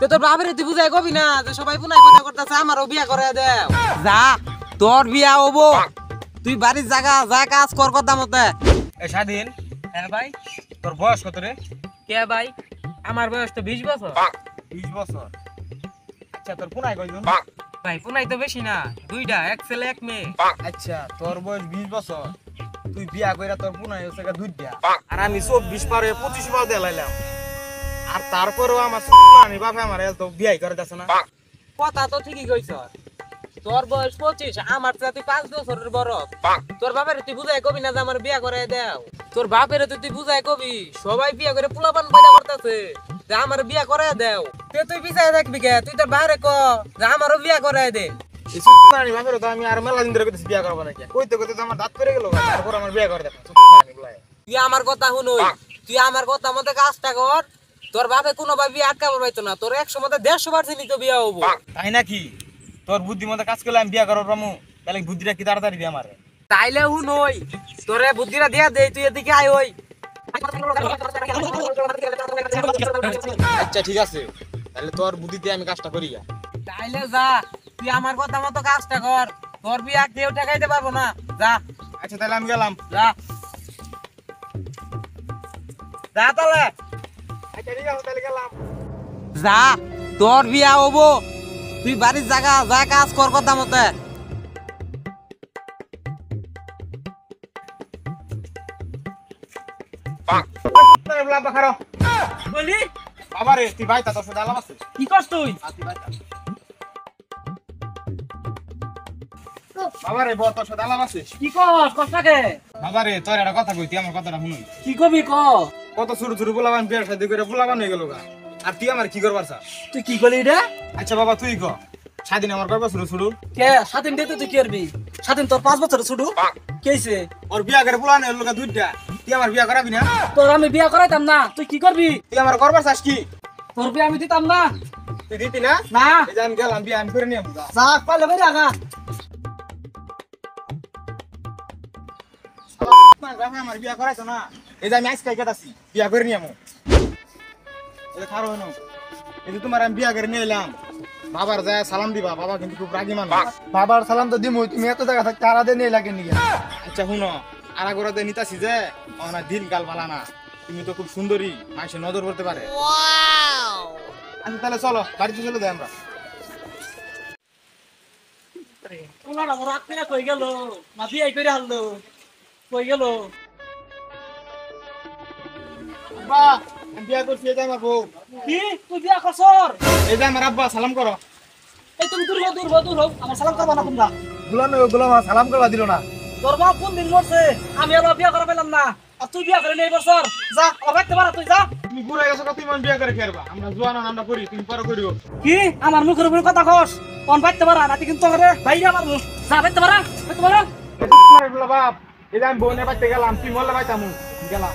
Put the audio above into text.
তো তোর বাপের তুই বুঝাই কবি না? যে সবাই পুনাই কথা করতেছে আমারও বিয়া করে দেও। যা তোর বিয়া হব। তুই বাড়ির জায়গা যা কাজ কর কথা মতে। এ স্বাধীন হ্যাঁ ভাই তোর বয়স কত রে? কে ভাই? আমার বয়স তো বিশ বছর। বিশ বছর। আচ্ছা তোর পুনাই কয়জন? ভাই পুনাই তো বেশি না দুইটা এক ছেলে এক মেয়ে। আচ্ছা তোর বয়স বিশ বছর। তুই বিয়া কইরা তোর পুনাই হচ্ছে গা আর আমি চব্বিশ পার হয়ে পঁচিশ পার দিয়ে লাইলাম আর তারপরেও আমার আমি বাপে আমার তো বিয়াই করে যাচ্ছে না। কথা তো ঠিকই কইছ। তোর বয়স পঁচিশ আমার তুই পাঁচ বছরের বড় তোর বাপের তুই বুঝাই কবি না যে আমার বিয়া করে দেও? তোর বাপের তুই তুই বুঝাই কবি সবাই বিয়া করে পোলাপান পয়দা করতেছে যে আমার বিয়া করে দেও। তুই তুই পিছাই থাকবি কে? তুই তোর বাইরে ক যে আমারও বিয়া করে দে। আমি বাপের তো আমি আর মেলা দিন ধরে কইতেছি বিয়া করব নাকি? কইতে কইতে তো আমার দাঁত পেরে গেল তারপর আমার বিয়া করে দেখা তুই আমার কথা শুনই তুই আমার কথা মতে কাজটা কর। তোর বাপে কোনো ভাবে বিয়া আটকাবো পাইতো না তোর একশো মতে দেড়শো পার্সেন্টই তো বিয়া হব। তাই নাকি? তোর বুদ্ধি মতো কাজ করলে আমি বিয়া করব পামু তাহলে বুদ্ধিটা কি তাড়াতাড়ি দিয়ে আমার তাইলে শুনই তোরে বুদ্ধিটা দিয়া দে তুই এদিকে আয় ওই। আচ্ছা ঠিক আছে। তাহলে তোর বুদ্ধিতে আমি কাজটা করি। তাইলে যা তুই আমার কথা মতো কাজটা কর। তোর বিয়া কেউ ঠেকাইতে পারব না। যা। আচ্ছা তাহলে আমি গেলাম। যা। যা তাহলে। যা তোর বিয়া হব। তুই বাড়ির জায়গা যা কাজ কর কথা মতে। বলি তুই ভাই তা তোর সাথে আলাপ আছে? কি করছ তুই? আ, তুই ভাই তা। বাবা রে বল তোর সাথে আলাপ আছে? কি কর কষ্টাকে বাবা রে তোর একটা কথা কই তুই আমার কথাটা শুনুন। কি কবি ক কত ছোট ছোট পোলাবান বিয়ার সাথে করে পোলাবান হয়ে গেল গা। আর তুই আমার কি করবার চাস তুই কি করলি রে? আচ্ছা বাবা তুই ক। স্বাধীন আমার কয় বছর ছোট কে? স্বাধীন দিতে তুই কি করবি? স্বাধীন তোর পাঁচ বছর ছুটু কেছে ওর বিয়া করে পোলান হলো গা দুইটা। তুই আমার বিয়া করাবি না? তোর আমি বিয়া করাইতাম না। তুই কি করবি? তুই আমার করবার চাস কি? তোর বিয়া আমি দিতাম না। তুই দিতি না? না। আমি গেলাম বিয়া আমি করে নিয়ে যা। যা পালে বেরে আগা আমার বিয়া করাইতো না। এই যে আমি আজকে বিয়া করে নিয়ে আমো। খারো হইনো এই যে তোমার আমি বিয়া করে নিয়ে এলাম। বাবার যায় সালাম দিবা বাবা কিন্তু খুব রাগি মানুষ। বাবার সালাম তো দিমু তুমি এত জায়গা থাকতে আরাদে নিয়ে লাগে নিয়ে। আচ্ছা শুনো আর গোড়াতে নিতাছি যে আমার দিন কাল ভালা না। তুমি তো খুব সুন্দরী মানুষের নজর করতে পারে। আচ্ছা তাহলে চলো বাড়িতে চলে যাই আমরা। তোমার আমার রাত কই গেল? মা বিয়ে করে হারলো। কই গেল? আব্বা বিয়া করছি আমার বউ। কি? তুই বিয়া করছর এই যে আমার আব্বা সালাম করো। এই তুমি দূর হও, দূর হও, দূর হও। আমার সালাম করবা না তোমরা? গুলাম গুলাম সালাম করবা দিল না। তোর বাপ কোন দিন মরছে? আমি বিয়া করা পেলাম না। আর তুই বিয়া করে নেই বছর? যা রাখতে পারা তুই যা। তুমি ঘুরে গেছো তুমি মন বিয়া করে খেরবা আমরা জোয়ান আমরা করি তুমি পরে করিও। কি? আমার মুখের উপরে কথা কস। কোন বাইতে পারা? নাতি কিন্তু তোরে বাইরে আমার মুখ। যা বাইতে পারা বাইতে পারা। বাপ এই যে আমি বউনে বাড়তে গেলাম তুই মরলে বাইতামু গেলাম।